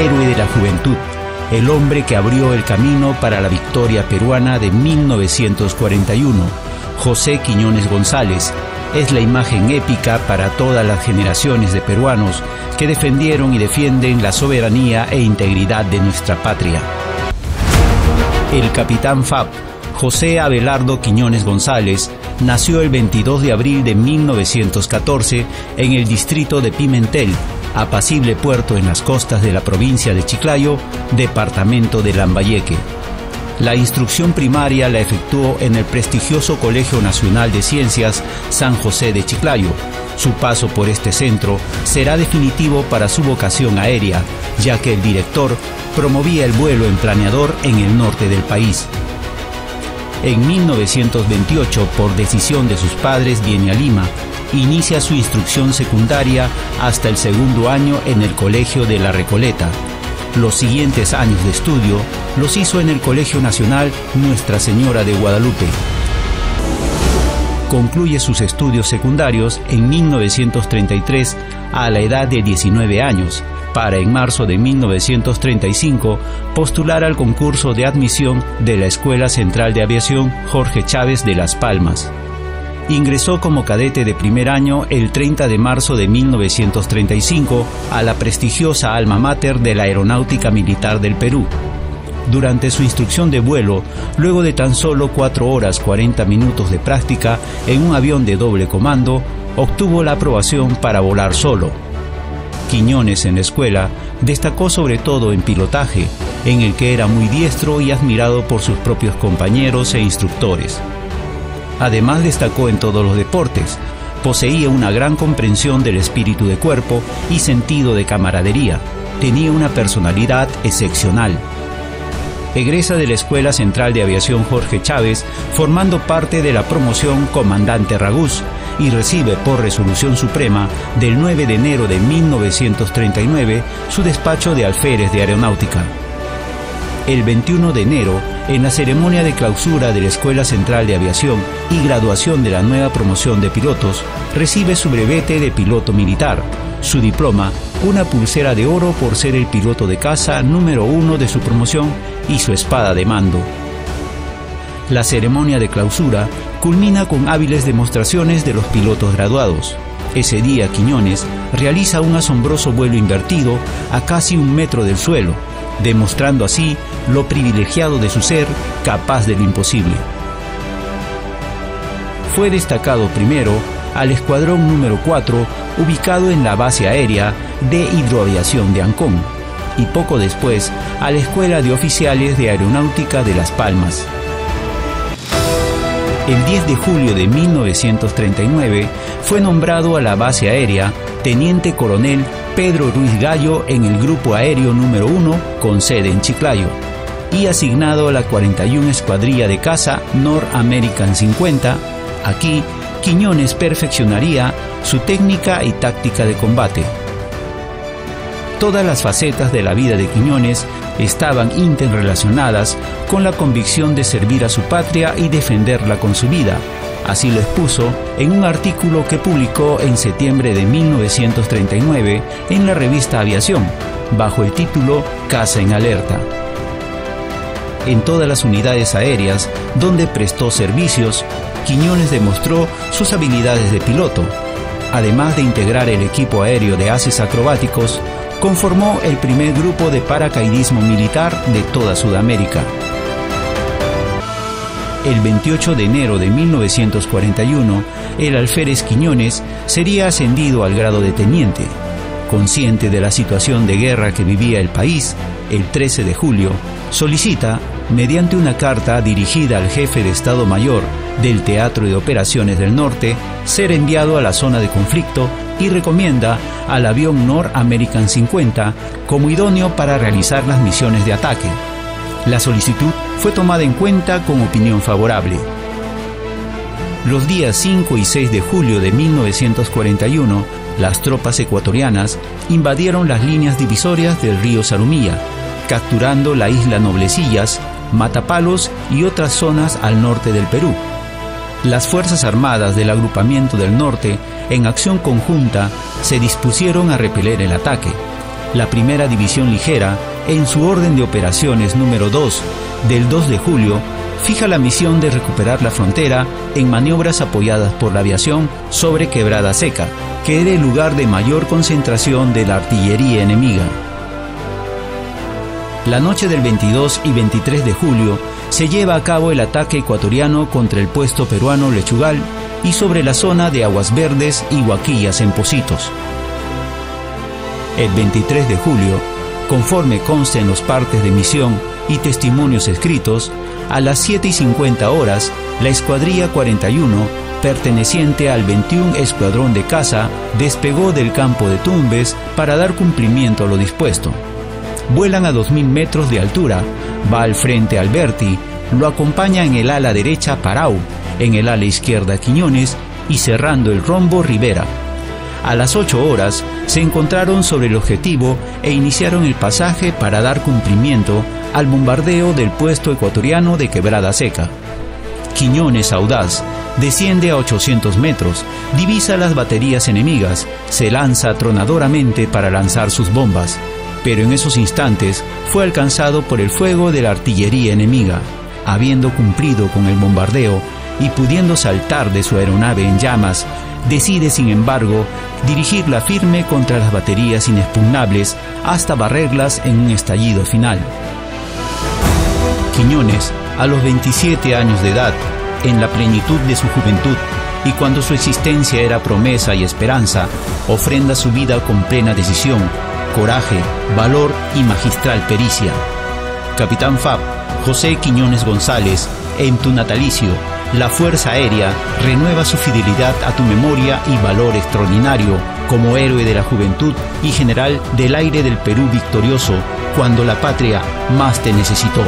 héroe de la juventud, el hombre que abrió el camino para la victoria peruana de 1941, José Quiñones González, es la imagen épica para todas las generaciones de peruanos que defendieron y defienden la soberanía e integridad de nuestra patria. El capitán FAB, José Abelardo Quiñones González, nació el 22 de abril de 1914 en el distrito de Pimentel, apacible puerto en las costas de la provincia de Chiclayo, departamento de Lambayeque. La instrucción primaria la efectuó en el prestigioso Colegio Nacional de Ciencias San José de Chiclayo. Su paso por este centro será definitivo para su vocación aérea, ya que el director promovía el vuelo en planeador en el norte del país. En 1928, por decisión de sus padres, viene a Lima. Inicia su instrucción secundaria hasta el segundo año en el Colegio de la Recoleta. Los siguientes años de estudio los hizo en el Colegio Nacional Nuestra Señora de Guadalupe. Concluye sus estudios secundarios en 1933 a la edad de 19 años para en marzo de 1935 postular al concurso de admisión de la Escuela Central de Aviación Jorge Chávez de Las Palmas. Ingresó como cadete de primer año el 30 de marzo de 1935 a la prestigiosa alma mater de la Aeronáutica Militar del Perú. Durante su instrucción de vuelo, luego de tan solo 4 horas 40 minutos de práctica en un avión de doble comando, obtuvo la aprobación para volar solo Quiñones en la escuela destacó sobre todo en pilotaje, en el que era muy diestro y admirado por sus propios compañeros e instructores. Además destacó en todos los deportes, poseía una gran comprensión del espíritu de cuerpo y sentido de camaradería, tenía una personalidad excepcional. Egresa de la Escuela Central de Aviación Jorge Chávez, formando parte de la promoción Comandante Ragús, y recibe por resolución suprema del 9 de enero de 1939 su despacho de alférez de aeronáutica. El 21 de enero, en la ceremonia de clausura de la Escuela Central de Aviación y graduación de la nueva promoción de pilotos, recibe su brevete de piloto militar, su diploma, una pulsera de oro por ser el piloto de caza número uno de su promoción y su espada de mando. La ceremonia de clausura culmina con hábiles demostraciones de los pilotos graduados. Ese día Quiñones realiza un asombroso vuelo invertido a casi un metro del suelo, demostrando así lo privilegiado de su ser capaz de lo imposible. Fue destacado primero al escuadrón número 4 ubicado en la base aérea de hidroaviación de Ancón y poco después a la Escuela de Oficiales de Aeronáutica de Las Palmas. El 10 de julio de 1939 fue nombrado a la base aérea teniente coronel Pedro Ruiz Gallo en el Grupo Aéreo número 1 con sede en Chiclayo y asignado a la 41 Escuadrilla de Caza North American 50. Aquí, Quiñones perfeccionaría su técnica y táctica de combate. Todas las facetas de la vida de Quiñones estaban interrelacionadas con la convicción de servir a su patria y defenderla con su vida. Así lo expuso en un artículo que publicó en septiembre de 1939 en la revista Aviación, bajo el título Casa en Alerta. En todas las unidades aéreas donde prestó servicios, Quiñones demostró sus habilidades de piloto, además de integrar el equipo aéreo de haces acrobáticos conformó el primer grupo de paracaidismo militar de toda Sudamérica. El 28 de enero de 1941, el alférez Quiñones sería ascendido al grado de teniente. Consciente de la situación de guerra que vivía el país, el 13 de julio, solicita, mediante una carta dirigida al jefe de Estado Mayor del Teatro de Operaciones del Norte, ser enviado a la zona de conflicto y recomienda al avión North American 50 como idóneo para realizar las misiones de ataque. La solicitud fue tomada en cuenta con opinión favorable. Los días 5 y 6 de julio de 1941, las tropas ecuatorianas invadieron las líneas divisorias del río Sarumía, capturando la isla Noblecillas, Matapalos y otras zonas al norte del Perú. Las Fuerzas Armadas del Agrupamiento del Norte, en acción conjunta, se dispusieron a repeler el ataque. la primera división ligera, en su orden de operaciones número 2 del 2 de julio, fija la misión de recuperar la frontera en maniobras apoyadas por la aviación sobre Quebrada Seca, que era el lugar de mayor concentración de la artillería enemiga. La noche del 22 y 23 de julio se lleva a cabo el ataque ecuatoriano contra el puesto peruano Lechugal y sobre la zona de Aguas Verdes y Huaquillas en Positos. El 23 de julio, conforme consta en los partes de misión y testimonios escritos, a las 7 y 50 horas, la Escuadrilla 41, perteneciente al 21 Escuadrón de Caza, despegó del campo de Tumbes para dar cumplimiento a lo dispuesto. Vuelan a 2.000 metros de altura, va al frente Alberti, lo acompaña en el ala derecha Parau, en el ala izquierda Quiñones y cerrando el rombo Rivera. A las 8 horas se encontraron sobre el objetivo e iniciaron el pasaje para dar cumplimiento al bombardeo del puesto ecuatoriano de Quebrada Seca. Quiñones audaz desciende a 800 metros, divisa las baterías enemigas, se lanza tronadoramente para lanzar sus bombas, pero en esos instantes fue alcanzado por el fuego de la artillería enemiga. Habiendo cumplido con el bombardeo y pudiendo saltar de su aeronave en llamas, decide sin embargo dirigirla firme contra las baterías inexpugnables hasta barrerlas en un estallido final. Quiñones, a los 27 años de edad, en la plenitud de su juventud, y cuando su existencia era promesa y esperanza, ofrenda su vida con plena decisión, coraje, valor y magistral pericia. Capitán FAB, José Quiñones González, en tu natalicio, la Fuerza Aérea renueva su fidelidad a tu memoria y valor extraordinario como héroe de la juventud y general del aire del Perú victorioso cuando la patria más te necesitó.